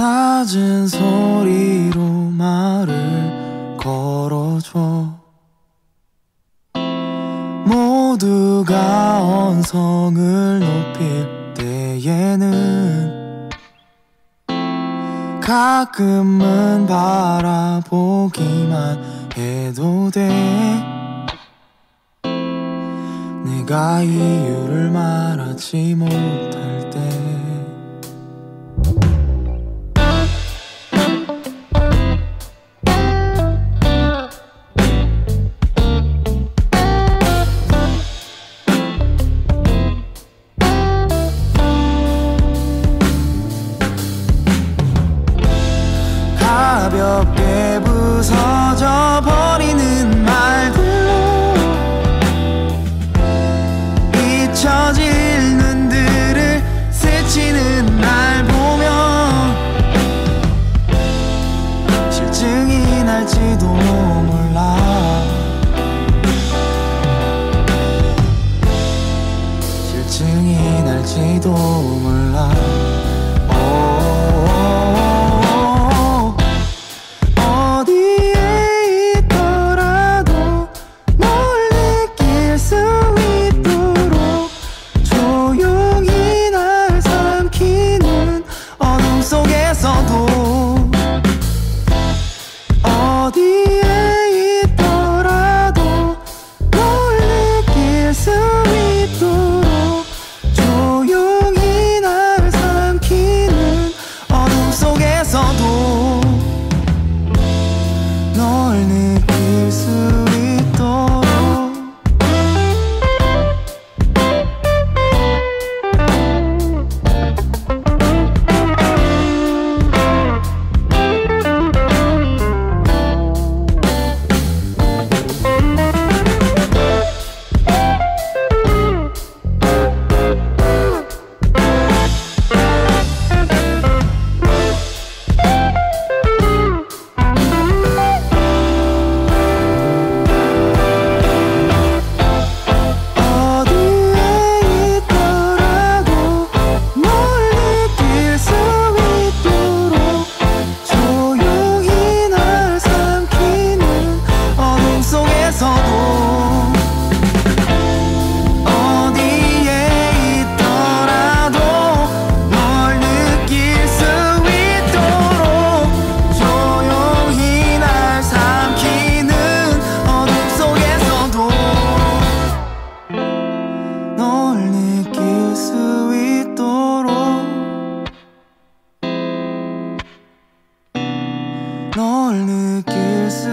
낮은 소리로 말을 걸어줘. 모두가 언성을 높일 때에는 가끔은 바라보기만 해도 돼. 내가 이유를 말하지 못할 때 가볍게 부서져 버리는 말들로 잊혀질 눈들을 스치는 날 보면 실증이 날지도 몰라. 실증이 날지도 몰라 널 느낄 수